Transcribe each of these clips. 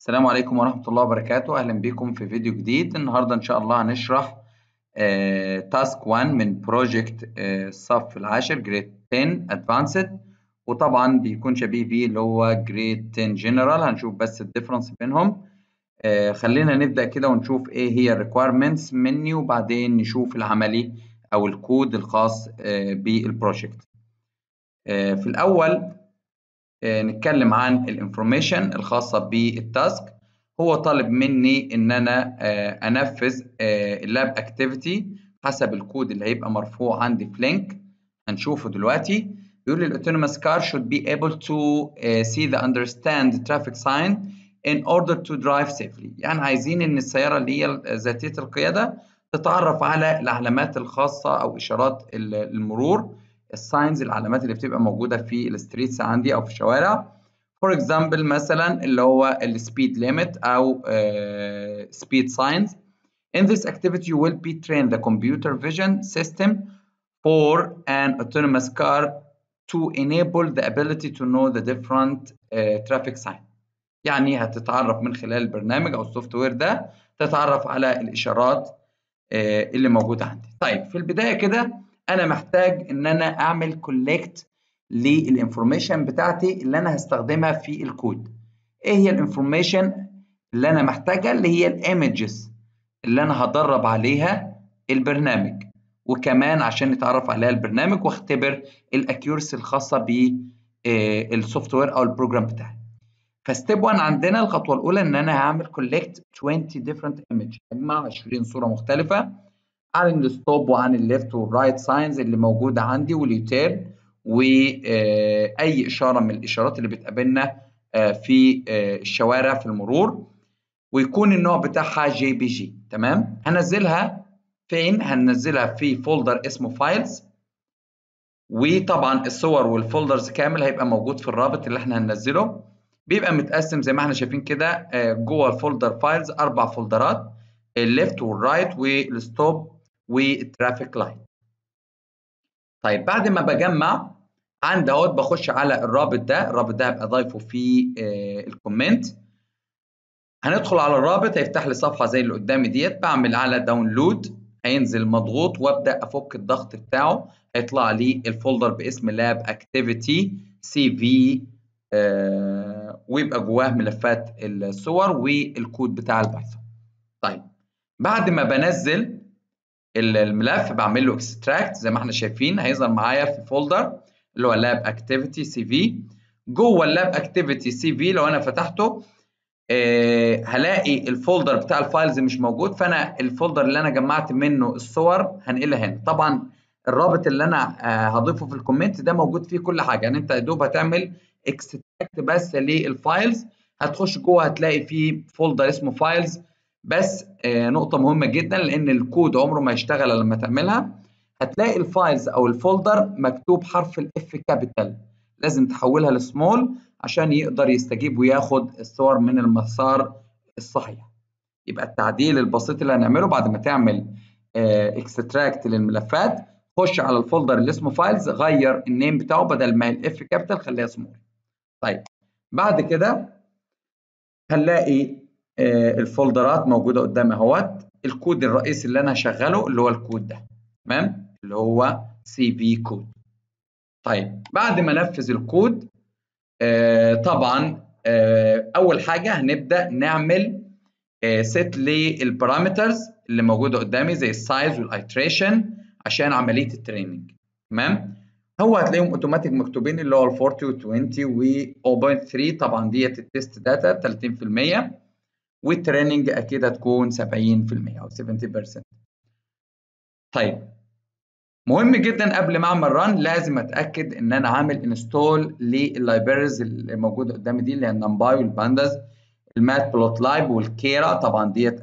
السلام عليكم ورحمة الله وبركاته. أهلا بكم في فيديو جديد. النهاردة إن شاء الله هنشرح task 1 من project الصف العاشر grade 10 advanced وطبعا بيكون شبيه بيه اللي هو grade 10 جنرال هنشوف بس ال difference بينهم. آه، خلينا نبدأ كده ونشوف إيه هي ال requirements مني وبعدين نشوف العملي أو الكود الخاص آه، بال project آه، في الأول نتكلم عن ال information الخاصة بال task. هو طالب مني إن أنا أنفذ ال lab activity حسب الكود اللي هيبقى مرفوع عندي في link هنشوفه دلوقتي. بيقول لي ال autonomous car should be able to see and understand traffic sign in order to drive safely. يعني عايزين إن السيارة اللي هي ذاتية القيادة تتعرف على العلامات الخاصة أو إشارات المرور. ال signs العلامات اللي بتبقى موجودة في ال streets عندي أو في الشوارع. for example مثلا اللي هو ال speed limit أو speed uh, signs. In this activity you will be trained the computer vision system for an autonomous car to enable the ability to know the different uh, traffic sign. يعني هتتعرف من خلال البرنامج أو ال software ده تتعرف على الإشارات uh, اللي موجودة عندي. طيب في البداية كده أنا محتاج إن أنا أعمل collect لل information بتاعتي اللي أنا هستخدمها في الكود. إيه هي ال information اللي أنا محتاجها؟ اللي هي ال images اللي أنا هدرب عليها البرنامج. وكمان عشان نتعرف عليها البرنامج واختبر ال accuracy الخاصة بال software أو ال program بتاعي. ف step 1 عندنا الخطوة الأولى إن أنا هعمل collect 20 different image اجمع 20 صورة مختلفة. عن ال stop وعن ال left وال right signs اللي موجودة عندي وال U-turn وأي إشارة من الإشارات اللي بتقابلنا في الشوارع في المرور ويكون النوع بتاعها JPG تمام؟ هنزلها فين؟ هننزلها في folder اسمه files وطبعا الصور وال folders كامل هيبقى موجود في الرابط اللي إحنا هننزله. بيبقى متقسم زي ما إحنا شايفين كده جوه ال folder files أربع فولدرات ال left وال right وال stop وال traffic light طيب بعد ما بجمع عندي اهوت بخش على الرابط ده الرابط ده هبقى ضايفه في آه ال comment. هندخل على الرابط هيفتح لي صفحة زي اللي قدامي ديت بعمل على download هينزل مضغوط وأبدأ أفك الضغط بتاعه. هيطلع لي ال folder باسم lab activity CV ويبقى جواه ملفات الصور والكود بتاع ال Python طيب بعد ما بنزل الملف بعمل له extract زي ما إحنا شايفين هيظهر معايا في folder اللي هو lab activity CV جوه ال lab activity CV لو أنا فتحته آه هلاقي ال folder بتاع ال files مش موجود فأنا ال folder اللي أنا جمعت منه الصور هنقلها هنا. طبعا الرابط اللي أنا آه هضيفه في ال comment ده موجود فيه كل حاجة. يعني أنت يا دوب هتعمل extract بس لل files هتخش جوه هتلاقي فيه folder اسمه files بس آه نقطة مهمة جدا لأن الكود عمره ما يشتغل لما تعملها. هتلاقي ال files أو ال folder مكتوب حرف ال F capital لازم تحولها لسمول عشان يقدر يستجيب وياخد الصور من المسار الصحيح. يبقى التعديل البسيط اللي هنعمله بعد ما تعمل extract آه للملفات خش على ال folder اللي اسمه files غير ال name بتاعه بدل ما ال F capital خليها سمول طيب بعد كده هنلاقي الفولدرات موجودة قدامي اهوت. الكود الرئيسي اللي أنا هشغله اللي هو الكود ده. تمام؟ اللي هو CV code. طيب بعد ما أنفذ الكود آه طبعا آه أول حاجة هنبدأ نعمل آه set لل parameters اللي موجودة قدامي زي ال size وال iteration عشان عملية ال training تمام؟ هو هتلاقيهم اوتوماتيك مكتوبين اللي هو ال 40 و 20 و 0.3 طبعا ديت ال test data 30% وال training أكيد هتكون 70% أو 70% طيب مهم جدا قبل ما أعمل run لازم أتأكد إن أنا عامل install لل libraries اللي موجودة قدامي دي اللي هي ال NumPy وال Pandas ال Matplotlib وال Keras. طبعا ديت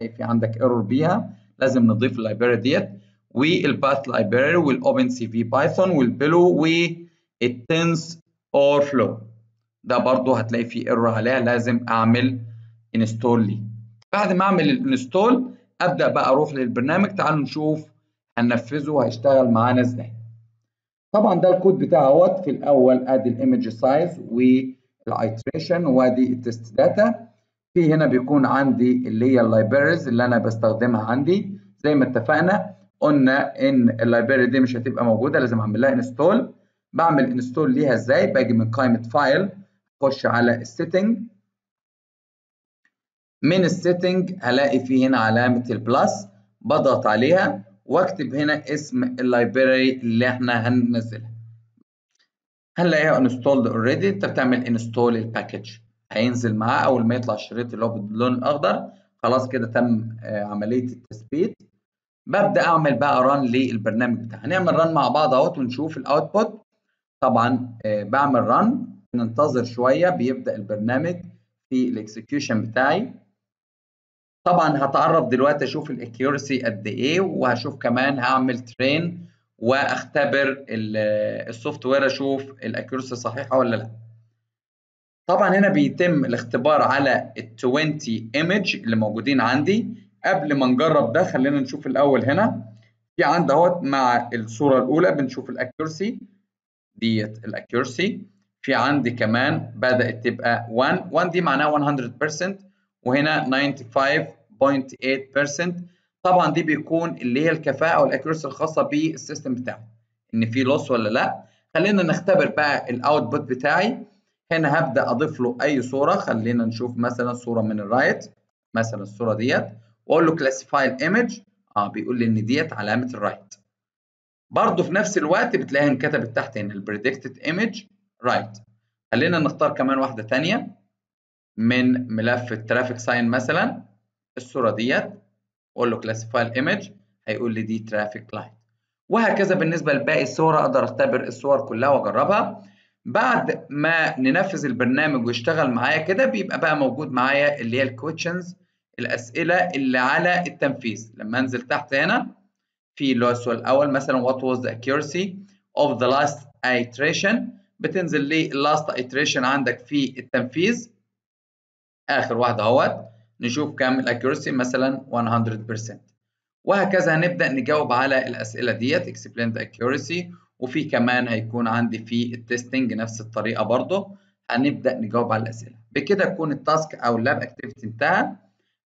في عندك error بيها. لازم نضيف ال library ديت. وال path library وال OpenCV Python وال Pillow وال TensorFlow ده برضو هتلاقي فيه error عليها. لازم أعمل install لي. بعد ما أعمل ال install أبدأ بقى أروح للبرنامج تعالوا نشوف هننفذه هيشتغل معانا إزاي. طبعا ده الكود بتاعه أهوت. في الأول ادي ال image size وال iteration وأدي ال test data في هنا بيكون عندي اللي هي ال libraries اللي أنا بستخدمها عندي. زي ما اتفقنا قلنا إن ال library دي مش هتبقى موجودة لازم أعمل لها install بعمل install ليها إزاي؟ باجي من قائمة file أخش على ال setting من ال setting هلاقي في هنا علامة ال plus بضغط عليها واكتب هنا اسم ال library اللي إحنا هننزلها. هنلاقيها installed already انت بتعمل install ال package هينزل معاه أول ما يطلع الشريط اللي هو باللون الأخضر خلاص كده تم عملية التثبيت. ببدأ أعمل بقى run للبرنامج بتاعي. هنعمل run مع بعض أهوت ونشوف ال output طبعا بعمل run ننتظر شوية بيبدأ البرنامج في ال execution بتاعي. طبعا هتعرف دلوقتي أشوف ال accuracy قد إيه وهشوف كمان هعمل train وأختبر ال software أشوف ال accuracy صحيحة ولا لأ. طبعا هنا بيتم الاختبار على ال 20 image اللي موجودين عندي. قبل ما نجرب ده خلينا نشوف الأول هنا. في عندي أهوت مع الصورة الأولى بنشوف ال accuracy. ديت ال accuracy. في عندي كمان بدأت تبقى 1 1 دي معناها 100% وهنا 95.8% طبعا دي بيكون اللي هي الكفاءة وال accuracy الخاصة بال system بتاعي إن في loss ولا لا. خلينا نختبر بقى ال output بتاعي. هنا هبدأ أضيف له أي صورة. خلينا نشوف مثلا صورة من ال right مثلا الصورة ديت. وأقول له classify ال image آه بيقول لي إن ديت علامة ال right برضه في نفس الوقت بتلاقيها انكتبت تحت هنا ال predicted image right خلينا نختار كمان واحدة ثانية من ملف ال traffic sign مثلا. الصورة ديت واقول له classify ال image هيقول لي دي traffic light وهكذا بالنسبة لباقي الصور أقدر أختبر الصور كلها وأجربها. بعد ما ننفذ البرنامج ويشتغل معايا كده بيبقى بقى موجود معايا اللي هي ال questions الأسئلة اللي على التنفيذ. لما أنزل تحت هنا في اللي هو السؤال الأول مثلا what was the accuracy of the last iteration بتنزل لي last iteration عندك في التنفيذ. آخر واحدة أهوت. نشوف كام ال accuracy مثلا 100% وهكذا هنبدا نجاوب على الأسئلة ديت explain the accuracy. وفي كمان هيكون عندي في ال testing نفس الطريقة برضه. هنبدأ نجاوب على الأسئلة. بكده يكون ال task أو ال lab activity انتهى.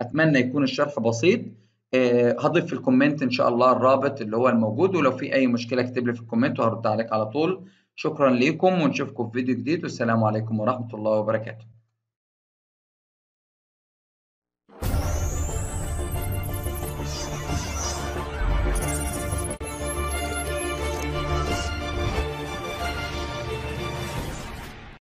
أتمنى يكون الشرح بسيط. أه هضيف في ال comment إن شاء الله الرابط اللي هو الموجود. ولو في أي مشكلة اكتب لي في ال comment وهرد عليك على طول. شكرا ليكم ونشوفكم في فيديو جديد. والسلام عليكم ورحمة الله وبركاته.